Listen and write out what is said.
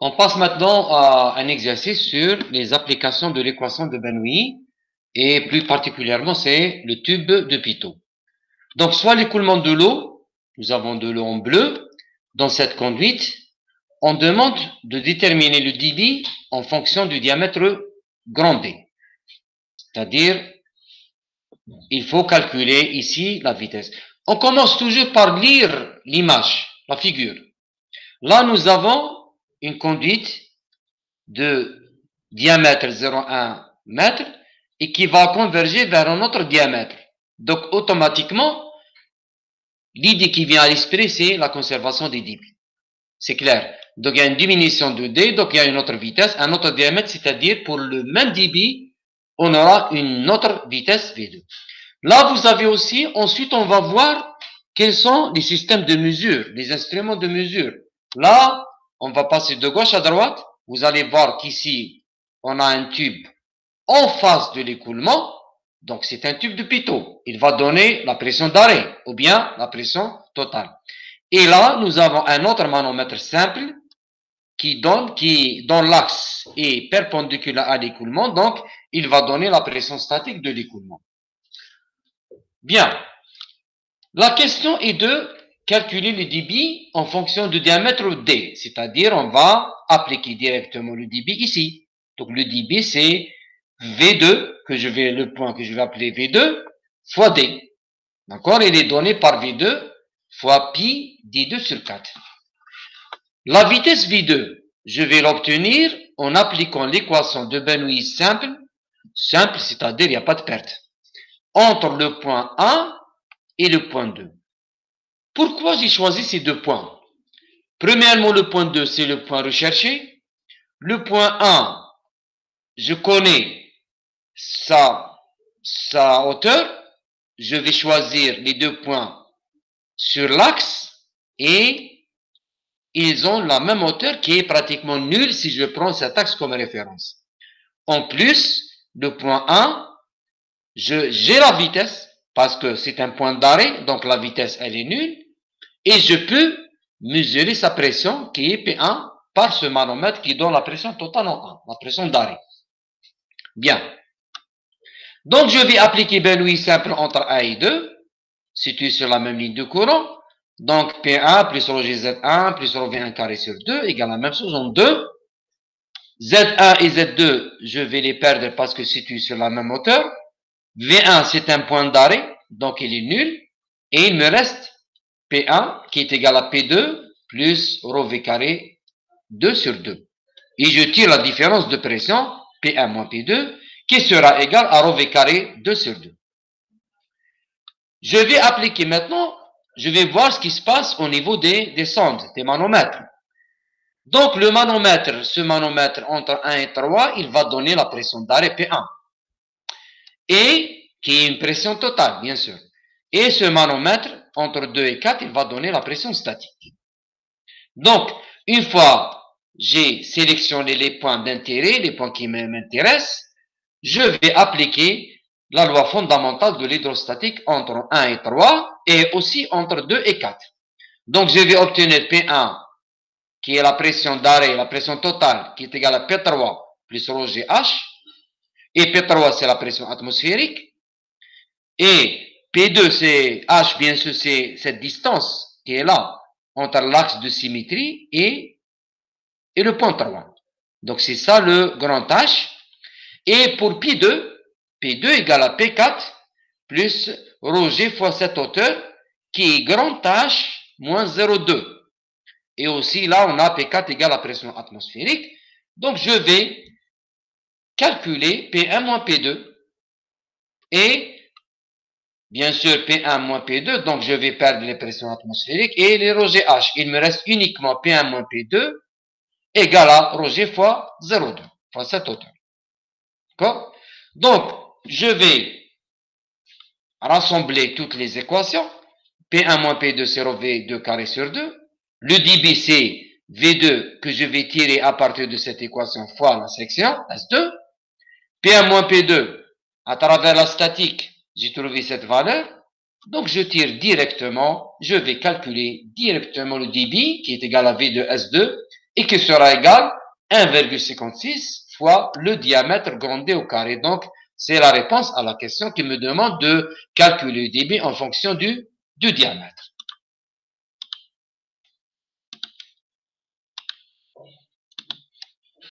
On passe maintenant à un exercice sur les applications de l'équation de Bernoulli et plus particulièrement c'est le tube de Pitot. Donc soit l'écoulement de l'eau, nous avons de l'eau en bleu dans cette conduite, on demande de déterminer le débit en fonction du diamètre grand D. C'est-à-dire, il faut calculer ici la vitesse. On commence toujours par lire l'image, la figure. Là, nous avons une conduite de diamètre 0,1 mètre et qui va converger vers un autre diamètre. Donc, automatiquement, l'idée qui vient à l'esprit, c'est la conservation des débits. C'est clair. Donc, il y a une diminution de D, donc il y a une autre vitesse, un autre diamètre, c'est-à-dire pour le même débit, on aura une autre vitesse V2. Là, vous avez aussi, ensuite, on va voir quels sont les systèmes de mesure, les instruments de mesure. Là, on va passer de gauche à droite. Vous allez voir qu'ici, on a un tube en face de l'écoulement. Donc, c'est un tube de pitot. Il va donner la pression d'arrêt ou bien la pression totale. Et là, nous avons un autre manomètre simple qui donne, qui, dont l'axe est perpendiculaire à l'écoulement. Donc, il va donner la pression statique de l'écoulement. Bien. La question est de calculer le débit en fonction du diamètre D, c'est-à-dire on va appliquer directement le débit ici. Donc le débit c'est V2, que je vais, le point que je vais appeler V2, fois D. D'accord? Il est donné par V2 fois pi D2 sur 4. La vitesse V2, je vais l'obtenir en appliquant l'équation de Bernoulli simple, simple, c'est-à-dire il n'y a pas de perte, entre le point 1 et le point 2. Pourquoi j'ai choisi ces deux points? Premièrement, le point 2, c'est le point recherché. Le point 1, je connais sa, hauteur. Je vais choisir les deux points sur l'axe et ils ont la même hauteur qui est pratiquement nulle si je prends cet axe comme référence. En plus, le point 1, j'ai la vitesse parce que c'est un point d'arrêt, donc la vitesse elle est nulle et je peux mesurer sa pression qui est P1 par ce manomètre qui donne la pression totale en 1, la pression d'arrêt. Bien. Donc, je vais appliquer Bernoulli simple entre A et 2, situé sur la même ligne de courant. Donc, P1 plus rho Z1 plus rho V1 carré sur 2 égale la même chose en 2. Z1 et Z2, je vais les perdre parce que situé sur la même hauteur. V1, c'est un point d'arrêt, donc il est nul. Et il me reste P1 qui est égal à P2 plus rho V carré 2 sur 2. Et je tire la différence de pression P1 moins P2 qui sera égal à rho V carré 2 sur 2. Je vais appliquer maintenant, je vais voir ce qui se passe au niveau des, des sondes, des manomètres. Donc le manomètre, ce manomètre entre 1 et 3, il va donner la pression d'arrêt P1. Et qui est une pression totale, bien sûr. Et ce manomètre, entre 2 et 4, il va donner la pression statique. Donc, une fois j'ai sélectionné les points d'intérêt, les points qui m'intéressent, je vais appliquer la loi fondamentale de l'hydrostatique entre 1 et 3 et aussi entre 2 et 4. Donc, je vais obtenir P1 qui est la pression d'arrêt, la pression totale qui est égale à P3 plus rho GH. Et P3, c'est la pression atmosphérique. Et P2, c'est H, bien sûr, c'est cette distance qui est là entre l'axe de symétrie et, et le point 3. Donc, c'est ça le grand H. Et pour P2, P2 égale à P4 plus G fois cette hauteur qui est grand H moins 0,2. Et aussi, là, on a P4 égale à pression atmosphérique. Donc, je vais calculer P1 moins P2 et bien sûr P1 moins P2, donc je vais perdre les pressions atmosphériques et les rho H. Il me reste uniquement P1 moins P2 égale à rho fois 0,2, fois cette hauteur. D'accord? Donc, je vais rassembler toutes les équations. P1 moins P2, c'est rho V2 carré sur 2. Le débit, c'est V2 que je vais tirer à partir de cette équation fois la section S2. P1 moins P2, à travers la statique, j'ai trouvé cette valeur. Donc, je tire directement, je vais calculer directement le débit qui est égal à V de S2 et qui sera égal 1,56 fois le diamètre grondé au carré. Donc, c'est la réponse à la question qui me demande de calculer le débit en fonction du, du diamètre.